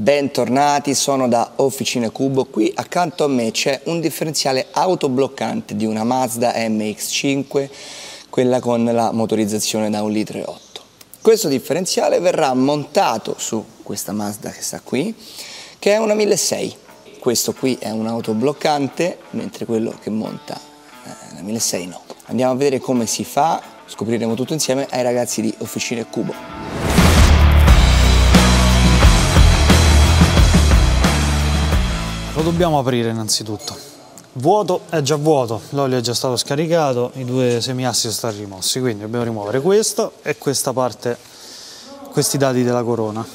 Bentornati, sono da Officina Cubo. Qui accanto a me c'è un differenziale autobloccante di una Mazda MX5, quella con la motorizzazione da 1,8 litro. Questo differenziale verrà montato su questa Mazda che sta qui, che è una 1600. Questo qui è un autobloccante, mentre quello che monta eh, la 1600 no. Andiamo a vedere come si fa, scopriremo tutto insieme ai ragazzi di Officina Cubo. Lo dobbiamo aprire innanzitutto. Vuoto è già vuoto, l'olio è già stato scaricato, i due semiassi sono stati rimossi, quindi dobbiamo rimuovere questo e questa parte, questi dati della corona.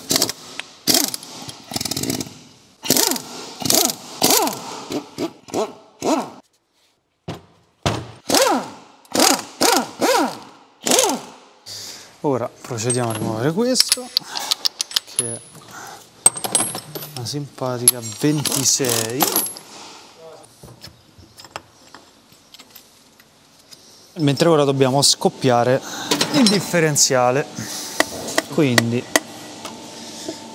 Ora procediamo a rimuovere questo, che simpatica 26 mentre ora dobbiamo scoppiare il differenziale. Quindi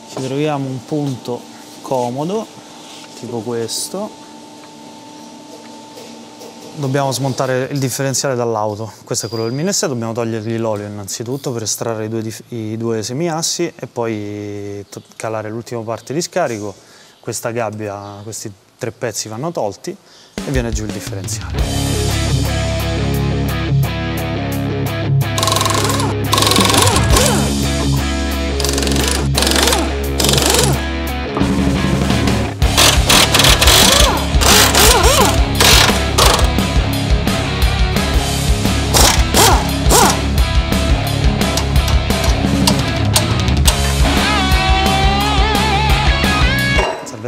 ci troviamo un punto comodo tipo questo dobbiamo smontare il differenziale dall'auto. Questo è quello del 1006 dobbiamo togliergli l'olio innanzitutto per estrarre i due, i due semiassi e poi calare l'ultima parte di scarico. Questa gabbia, questi tre pezzi vanno tolti e viene giù il differenziale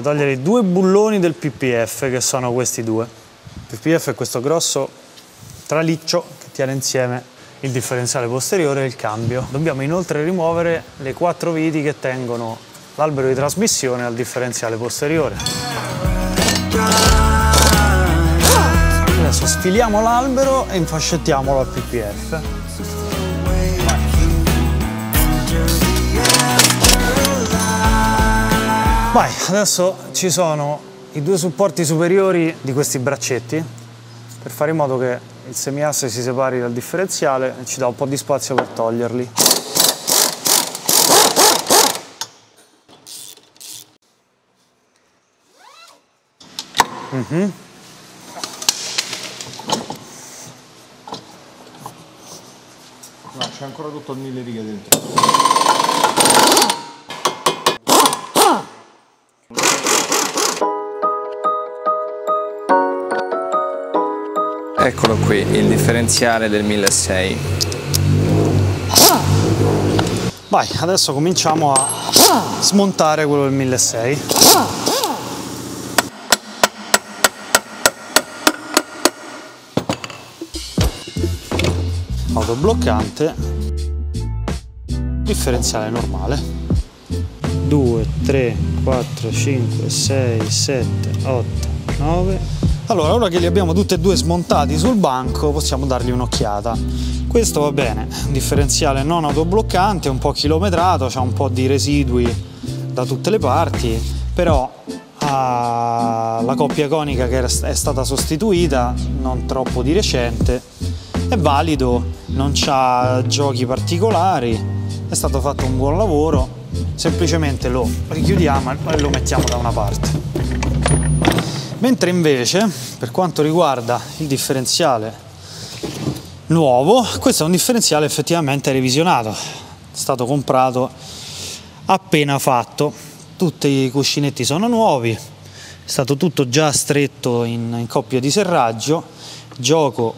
togliere i due bulloni del PPF che sono questi due. Il PPF è questo grosso traliccio che tiene insieme il differenziale posteriore e il cambio. Dobbiamo inoltre rimuovere le quattro viti che tengono l'albero di trasmissione al differenziale posteriore. Adesso sfiliamo l'albero e infascettiamolo al PPF. Vai, adesso ci sono i due supporti superiori di questi braccetti per fare in modo che il semiasse si separi dal differenziale e ci dà un po' di spazio per toglierli. Mm -hmm. No, c'è ancora tutto il mille righe dentro. Eccolo qui, il differenziale del 1600. Vai, adesso cominciamo a smontare quello del 1600. Autobloccante, differenziale normale. 2, 3, 4, 5, 6, 7, 8, 9, allora, ora che li abbiamo tutti e due smontati sul banco, possiamo dargli un'occhiata. Questo va bene, differenziale non autobloccante, un po' chilometrato, ha un po' di residui da tutte le parti, però ha la coppia conica che è stata sostituita, non troppo di recente, è valido, non ha giochi particolari, è stato fatto un buon lavoro, semplicemente lo richiudiamo e lo mettiamo da una parte. Mentre invece, per quanto riguarda il differenziale nuovo, questo è un differenziale effettivamente revisionato, è stato comprato appena fatto, tutti i cuscinetti sono nuovi, è stato tutto già stretto in, in coppia di serraggio, gioco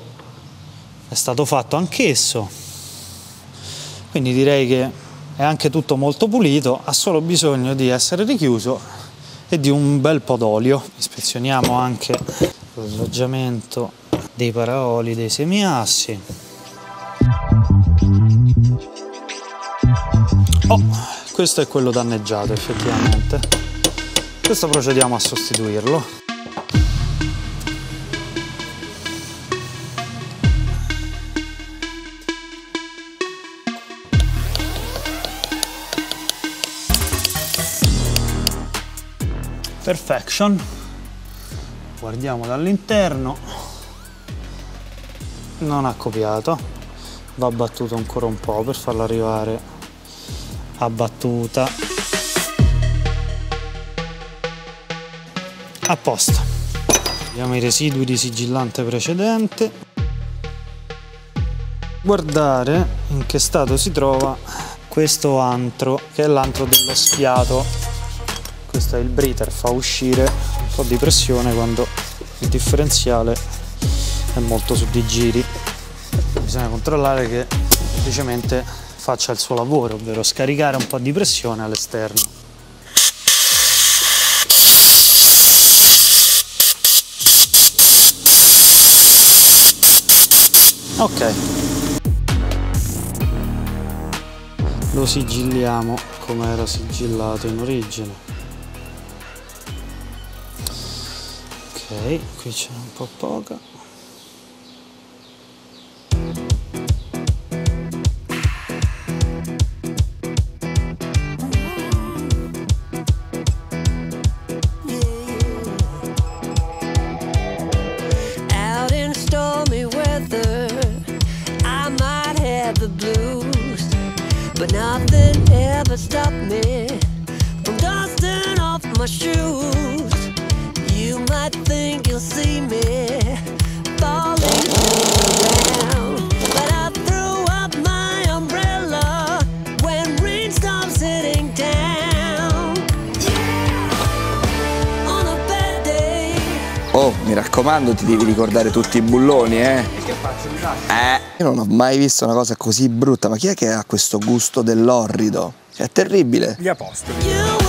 è stato fatto anch'esso, quindi direi che è anche tutto molto pulito, ha solo bisogno di essere richiuso e di un bel po' d'olio. Ispezioniamo anche l'alloggiamento dei paraoli dei semiassi. Oh, questo è quello danneggiato effettivamente. Questo procediamo a sostituirlo. Perfection. Guardiamo dall'interno. Non ha copiato. Va battuto ancora un po' per farlo arrivare a battuta. A posto. Vediamo i residui di sigillante precedente. Guardare in che stato si trova questo antro, che è l'antro dello sfiato. Questo è il breather, fa uscire un po' di pressione quando il differenziale è molto su di giri. Bisogna controllare che semplicemente faccia il suo lavoro, ovvero scaricare un po' di pressione all'esterno. Ok. Lo sigilliamo come era sigillato in origine. Ok, qui c'è un po' poca. Out in stormy weather, I might have the blues, but nothing ever stopped me from dusting off my shoes. You might think you'll see me falling around, but I threw up my umbrella when rainstorms hitting down. On a bad day. Oh, mi raccomando, ti devi ricordare tutti i bulloni, eh? Che faccio? Mi? Eh, io non ho mai visto una cosa così brutta, ma chi è che ha questo gusto dell'orrido? È terribile. Gli apostoli.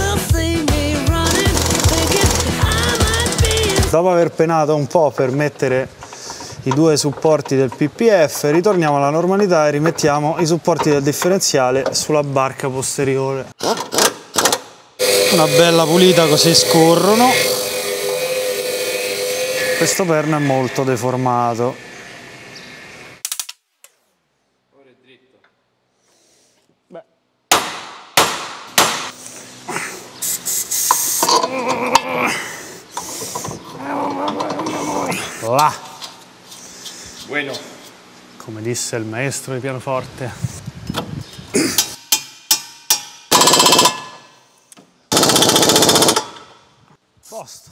Dopo aver penato un po' per mettere i due supporti del PPF, ritorniamo alla normalità e rimettiamo i supporti del differenziale sulla barca posteriore. Una bella pulita così scorrono. Questo perno è molto deformato. Beh. Là, Bueno. come disse il maestro di pianoforte. Posto.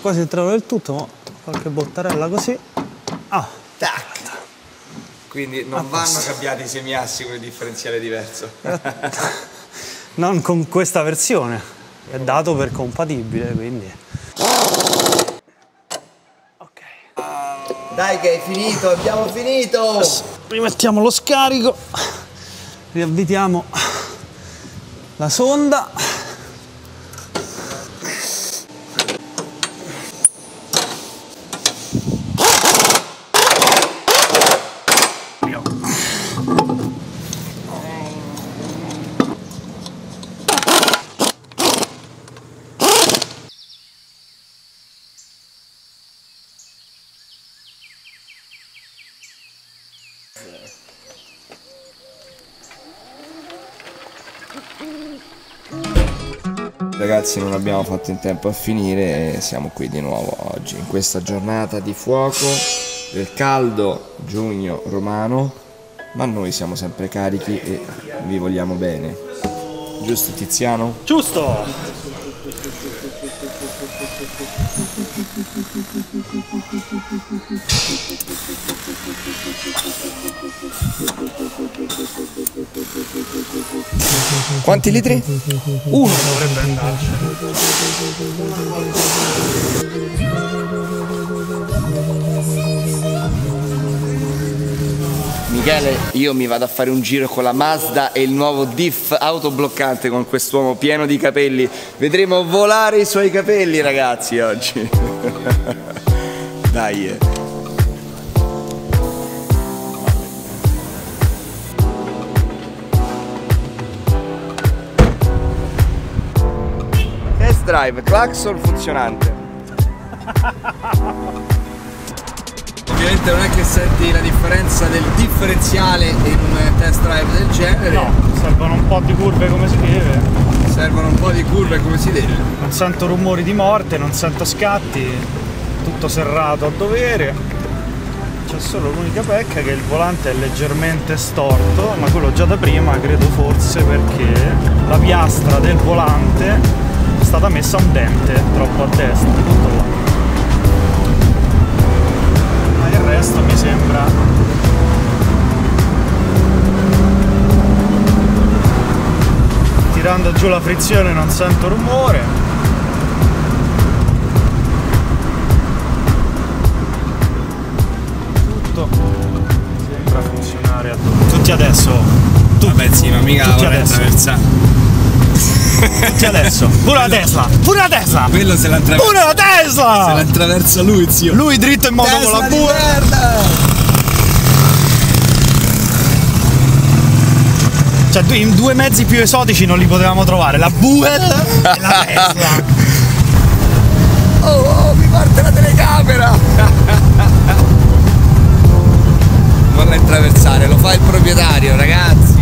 Quasi entrato del tutto, ma qualche bottarella così. Ah, Tac. Quindi non vanno cambiati i semiassi con il differenziale diverso. non con questa versione, è dato per compatibile, quindi. Ok. Dai che hai finito, abbiamo finito! rimettiamo lo scarico, riavvitiamo la sonda. Ragazzi non abbiamo fatto in tempo a finire e siamo qui di nuovo oggi in questa giornata di fuoco del caldo giugno romano ma noi siamo sempre carichi e vi vogliamo bene giusto Tiziano? Giusto! Quanti litri? Uno dovrebbe andarci. Michele io mi vado a fare un giro con la Mazda e il nuovo diff autobloccante con quest'uomo pieno di capelli vedremo volare i suoi capelli ragazzi oggi dai drive, clacson funzionante. Ovviamente non è che senti la differenza del differenziale in un test drive del genere, No, servono un po' di curve come si deve. servono un po' di curve come si deve. Non sento rumori di morte, non sento scatti, tutto serrato a dovere. C'è solo l'unica pecca che il volante è leggermente storto, ma quello già da prima credo forse perché la piastra del volante stata messa un dente troppo a destra, tutto là. Ma il resto mi sembra tirando giù la frizione non sento rumore tutto sembra funzionare a tutti adesso Vabbè sì, ma mica Tutti vorrei adesso. attraversare. Già adesso. Pure la Tesla. Pure la Tesla. Quello se l'attraversa. Pure la Tesla. Se la attraversa lui, zio. Lui dritto in moto Tesla con la buia. Cioè, due, due mezzi più esotici non li potevamo trovare, la Buell e la Tesla. Oh, oh, mi parte la telecamera! non la attraversare, lo fa il proprietario, ragazzi!